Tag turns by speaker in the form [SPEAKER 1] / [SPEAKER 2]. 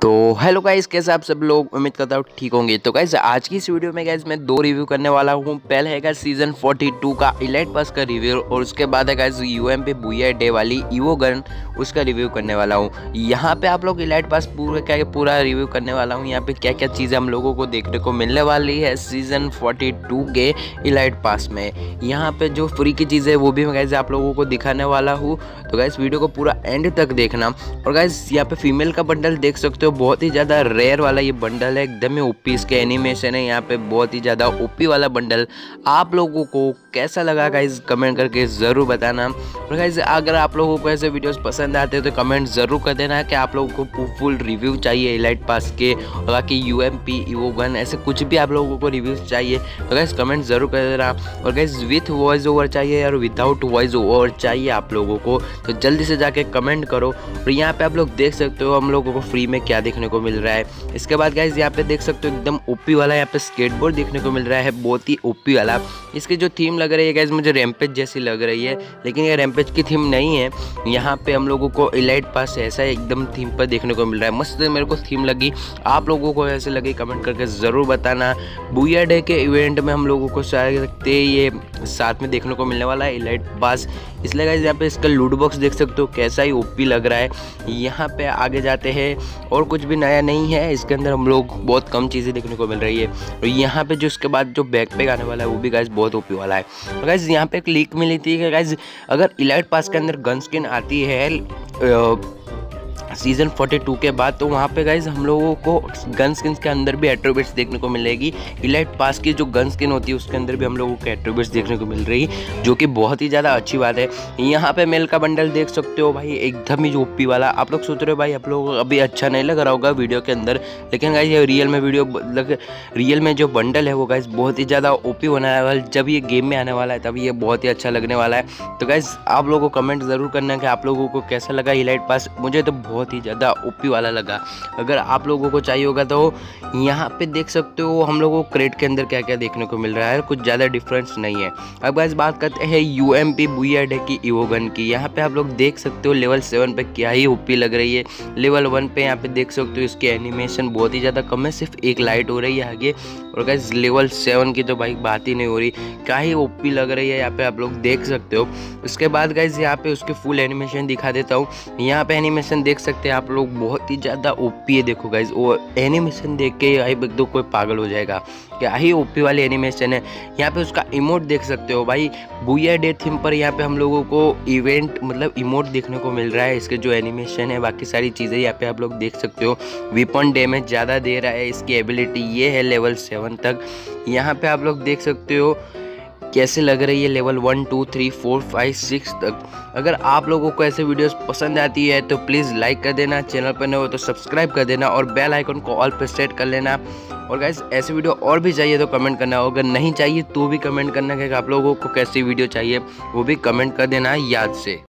[SPEAKER 1] तो hello guys, कैसे आप सब लोग? उम्मीद करता हूँ ठीक होंगे। तो गाइस, आज की इस वीडियो में गाइस, मैं दो रिव्यू करने वाला हूँ। पहले है गाइस सीज़न 42 का इलाइट पास का रिव्यू और उसके बाद है guys UMP booyah day वाली ईवो गन उसका रिव्यू करने वाला हूँ। यहाँ पे आप लोग इलाइट पास पूरा क्या, पूरा रिव्यू करने वाला हूँ। यहाँ पे क्या क्या चीज़ें हम लोगों को देखने को मिलने वाली है सीज़न फोर्टी के इलाइट पास में। यहाँ पर जो फ्री की चीज़ें वो भी मैं गाइज़ आप लोगों को दिखाने वाला हूँ। तो गाइस, वीडियो को पूरा एंड तक देखना। और गाइस, यहाँ पे फीमेल का बंडल देख सकते हो। बहुत ही ज़्यादा रेयर वाला ये बंडल है, एकदम ही ओपी इसके एनिमेशन है, यहाँ पे बहुत ही ज़्यादा ओपी वाला बंडल आप लोगों को कैसा लगा गाइज़ कमेंट करके ज़रूर बताना। और गाइज़ अगर आप लोगों को ऐसे वीडियोस पसंद आते हैं तो कमेंट ज़रूर कर देना कि आप लोगों को फुल रिव्यू चाहिए इलाइट पास के, और बाकी यू एम ऐसे कुछ भी आप लोगों को रिव्यूज़ चाहिए तो गाइज़ कमेंट ज़रूर कर देना। और गाइज़ विथ वॉइस ओवर चाहिए और विदाउट वॉइस ओवर चाहिए आप लोगों को तो जल्दी से जाके कमेंट करो। और यहाँ पे आप लोग देख सकते हो, हम लोगों को फ्री में क्या देखने को मिल रहा है। इसके बाद गाइज़ यहाँ पे देख सकते हो एकदम ओपी वाला यहाँ पे स्केटबोर्ड देखने को मिल रहा है, बहुत ही ओपी वाला। इसकी जो थीम लग रही है गाइज़ मुझे रैम्पेज जैसी लग रही है, लेकिन ये रैम्पेज की थीम नहीं है। यहाँ पे हम लोगों को इलाइट पास ऐसा एकदम थीम पर देखने को मिल रहा है। मस्त मेरे को थीम लगी। आप लोगों को ऐसे लगी कमेंट करके ज़रूर बताना। बुया डे के इवेंट में हम लोगों को सकते ये साथ में देखने को मिलने वाला है इलाइट पास इसलिए गाइज़ यहाँ पे इसका लूड बॉक्स देख सकते हो, कैसा ही ओपी लग रहा है। यहाँ पे आगे जाते हैं और कुछ भी नया नहीं है, इसके अंदर हम लोग बहुत कम चीज़ें देखने को मिल रही है। और यहाँ पे जो उसके बाद जो बैक पैक आने वाला है, वो भी गाइज़ बहुत ओपी वाला है। तो गाइज़ यहाँ पे एक लीक मिली थी कि गाइज़ अगर इलाइट पास के अंदर गन स्किन आती है सीज़न 42 के बाद तो वहाँ पे गाइज़ हम लोगों को गन स्किन के अंदर भी एट्रोबिट्स देखने को मिलेगी। इलाइट पास की जो गन स्किन होती है, उसके अंदर भी हम लोगों को एट्रोबिट्स देखने को मिल रही, जो कि बहुत ही ज़्यादा अच्छी बात है। यहाँ पे मेल का बंडल देख सकते हो भाई, एकदम ही ओपी वाला। आप लोग सोच रहे हो भाई, आप लोगों को अभी अच्छा नहीं लग रहा होगा वीडियो के अंदर, लेकिन गाइज़ ये रियल में वीडियो लग रियल में जो बंडल है वो गाइज़ बहुत ही ज़्यादा ओपी होने वाला जब ये गेम में आने वाला है, तब ये बहुत ही अच्छा लगने वाला है। तो गाइज़ आप लोगों को कमेंट ज़रूर करना कि आप लोगों को कैसा लगा इलाइट पास मुझे तो बहुत ही ज़्यादा ओपी वाला लगा। अगर आप लोगों को चाहिए होगा तो यहाँ पे देख सकते हो हम लोगों को क्रेट के अंदर क्या क्या देखने को मिल रहा है। कुछ ज़्यादा डिफरेंस नहीं है। अब इस बात करते हैं यू एम पी बुयाड की ईवोगन की। यहाँ पे आप लोग देख सकते हो लेवल सेवन पे क्या ही ओपी लग रही है। लेवल वन पे यहाँ पे देख सकते हो इसकी एनिमेशन बहुत ही ज़्यादा कम है। सिर्फ़ एक लाइट हो रही है आगे। और गाइज़ लेवल सेवन की तो भाई बात ही नहीं हो रही। क्या ही ओपी लग रही है यहाँ पे आप लोग देख सकते हो। उसके बाद गाइज़ यहाँ पे उसके फुल एनिमेशन दिखा देता हूँ। यहाँ पे एनिमेशन देख सकते हैं आप लोग, बहुत ही ज़्यादा ओपी है देखो गाइज़ वो एनिमेशन देख के आई दो कोई पागल हो जाएगा। क्या ही ओपी वाली एनिमेशन है। यहाँ पे उसका इमोट देख सकते हो भाई बुया डे थीम पर यहाँ पे हम लोगों को इवेंट मतलब इमोट देखने को मिल रहा है। इसके जो एनिमेशन है, बाकी सारी चीज़ें यहाँ पे आप लोग देख सकते हो। विपन डैमेज ज़्यादा दे रहा है, इसकी एबिलिटी ये है लेवल सेवन तक। यहाँ पे आप लोग देख सकते हो कैसे लग रही है level one two three four five six तक? अगर आप लोगों को ऐसे वीडियोस पसंद आती है तो प्लीज़ लाइक कर देना चैनल पर नए हो तो सब्सक्राइब कर देना और बेल आइकन को ऑल पर सेट कर लेना। और गाइज़ ऐसे वीडियो और भी चाहिए तो कमेंट करना, अगर नहीं चाहिए तो भी कमेंट करना क्योंकि आप लोगों को कैसी वीडियो चाहिए, वो भी कमेंट कर देना याद से।